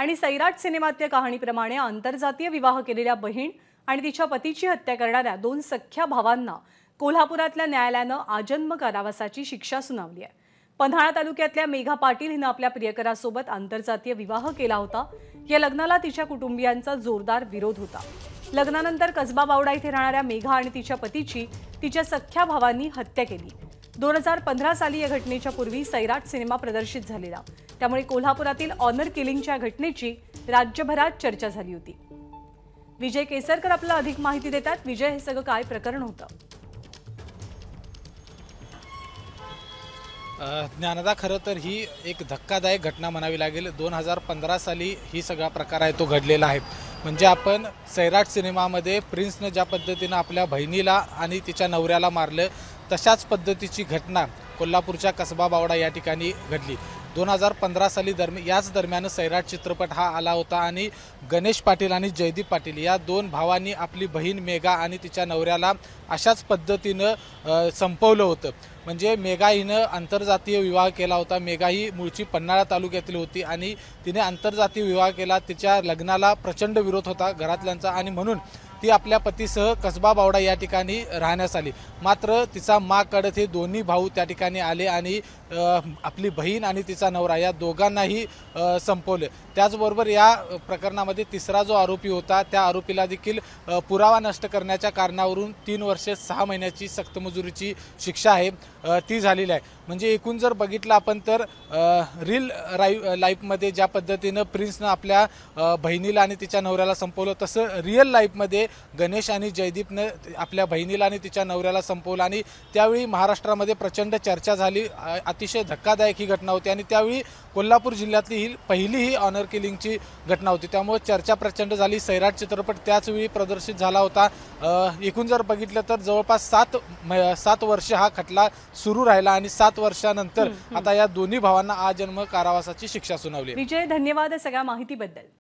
आणि सैराट सिनेमातल्या कहाणीप्रमाणे आंतरजातीय विवाह केलेल्या बहीण आणि तिच्या पतीची हत्या करणाऱ्या दोन सख्ख्या भावांना कोल्हापुरातल्या न्यायालयानं आजन्म कारावासाची शिक्षा सुनावली आहे. पन्हाळा तालुक्यातल्या मेघा पाटील हिनं आपल्या प्रियकरासोबत आंतरजातीय विवाह केला होता. या लग्नाला तिच्या कुटुंबियांचा जोरदार विरोध होता. लग्नानंतर कसबा बावडा इथे राहणाऱ्या मेघा आणि तिच्या पतीची तिच्या सख्ख्या भावांनी हत्या केली. दोन हजार पंधरा साली या घटनेच्या पूर्वी सैराट सिनेमा प्रदर्शित झालेला. त्यामुळे कोल्हापुरातील ऑनर किलिंगच्या घटनेची राज्यभरात चर्चा झाली होती. विजय केसरकर आपल्याला अधिक माहिती देतात. विजय हे सगळं काय प्रकरण होतं? ज्ञानदा खरं तर ही एक धक्कादायक घटना म्हणावी लागेल. दोन हजार पंधरा साली ही सगळा प्रकार आहे तो घडलेला आहे. म्हणजे आपण सैराट सिनेमामध्ये प्रिन्सनं ज्या पद्धतीनं आपल्या बहिणीला आणि तिच्या नवऱ्याला मारलं तशाच पद्धतीची घटना कोल्हापूरच्या कसबा बावडा या ठिकाणी घडली. दोन हजार पंधरा साली दरम्यान याच दरम्यान सैराट चित्रपट हा आला होता आणि गणेश पाटील आणि जयदीप पाटील या दोन भावांनी आपली बहीण मेघा आणि तिच्या नवऱ्याला अशाच पद्धतीनं संपवलं होतं. म्हणजे मेघा हिनं आंतरजातीय विवाह केला होता. मेघा ही मूळची पन्हाळा तालुक्यातील होती आणि तिने आंतरजातीय विवाह केला. तिच्या लग्नाला प्रचंड विरोध होता घरातल्यांचा आणि म्हणून ती आपल्या पतीसह कसबा बावडा या ठिकाणी राहण्यास आली. मात्र तिचा माग काढत हे दोन्ही भाऊ त्या ठिकाणी आले आणि आपली बहीण आणि तिचा नवरा या दोघांनाही संपवले. त्याचबरोबर या प्रकरणामध्ये तिसरा जो आरोपी होता त्या आरोपीला देखील पुरावा नष्ट करण्याच्या कारणावरून तीन वर्षे सहा महिन्याची सक्तमजुरीची शिक्षा आहे ती झालेली आहे. म्हणजे एकूण जर बघितलं आपण तर रील लाईफमध्ये ज्या पद्धतीनं प्रिन्सनं आपल्या बहिणीला आणि तिच्या नवऱ्याला संपवलं तसं रिअल लाईफमध्ये गणेश आणि जयदीपनं आपल्या बहिणीला आणि तिच्या नवऱ्याला संपवलं आणि त्यावेळी महाराष्ट्रामध्ये प्रचंड चर्चा झाली. अतिशय धक्कादायक ही घटना होती आणि त्यावेळी कोल्हापूर जिल्ह्यातली ही पहिली ही ऑनर किलिंगची घटना होती. त्यामुळे चर्चा प्रचंड झाली. सैराट चित्रपट त्याच वेळी प्रदर्शित झाला होता. एकूण जर बघितलं तर जवळपास सात सात वर्ष हा खटला सुरू राहिला आणि सात वर्षानंतर आता या दोन्ही भावांना आजन्म कारावासाची शिक्षा सुनावली. विजय धन्यवाद सगळ्या माहितीबद्दल.